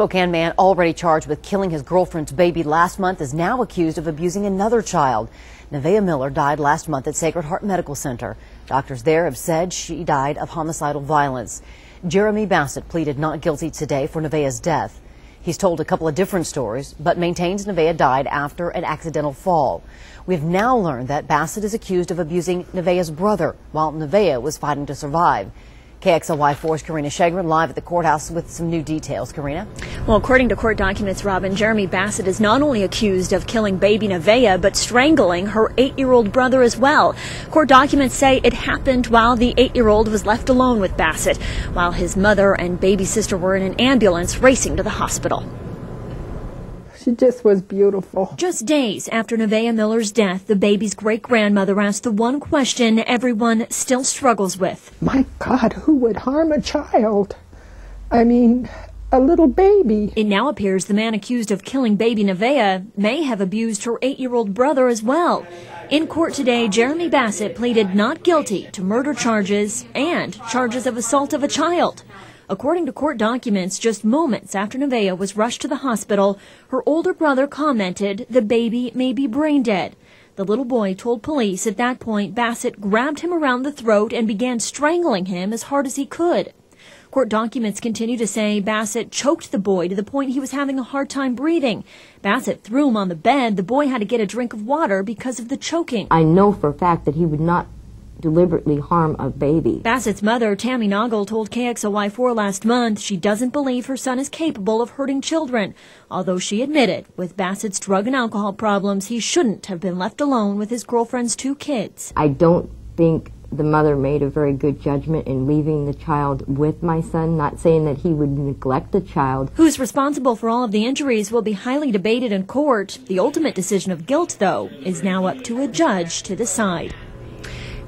Spokane man already charged with killing his girlfriend's baby last month is now accused of abusing another child. Nevaeh Miller died last month at Sacred Heart Medical Center. Doctors there have said she died of homicidal violence. Jereme Bassett pleaded not guilty today for Nevaeh's death. He's told a couple of different stories, but maintains Nevaeh died after an accidental fall. We've now learned that Bassett is accused of abusing Nevaeh's brother while Nevaeh was fighting to survive. KXLY 4's Karina Shagren live at the courthouse with some new details. Karina? Well, according to court documents, Robin, Jereme Bassett is not only accused of killing baby Nevaeh, but strangling her eight-year-old brother as well. Court documents say it happened while the eight-year-old was left alone with Bassett, while his mother and baby sister were in an ambulance racing to the hospital. She just was beautiful. Just days after Nevaeh Miller's death, the baby's great grandmother asked the one question everyone still struggles with. My God, who would harm a child? I mean, a little baby. It now appears the man accused of killing baby Nevaeh may have abused her eight year old brother as well. In court today, Jereme Bassett pleaded not guilty to murder charges and charges of assault of a child. According to court documents, just moments after Nevaeh was rushed to the hospital, her older brother commented the baby may be brain dead. The little boy told police at that point Bassett grabbed him around the throat and began strangling him as hard as he could. Court documents continue to say Bassett choked the boy to the point he was having a hard time breathing. Bassett threw him on the bed. The boy had to get a drink of water because of the choking. I know for a fact that he would not deliberately harm a baby. Bassett's mother, Tammy Noggle, told KXLY4 last month she doesn't believe her son is capable of hurting children, although she admitted with Bassett's drug and alcohol problems, he shouldn't have been left alone with his girlfriend's two kids. I don't think the mother made a very good judgment in leaving the child with my son, not saying that he would neglect the child. Who's responsible for all of the injuries will be highly debated in court. The ultimate decision of guilt, though, is now up to a judge to decide.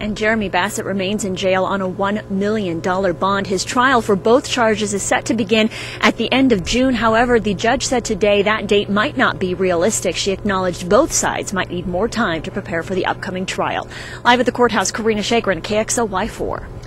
And Jereme Bassett remains in jail on a $1 million bond. His trial for both charges is set to begin at the end of June. However, the judge said today that date might not be realistic. She acknowledged both sides might need more time to prepare for the upcoming trial. Live at the courthouse, Karina Shagren, KXLY4.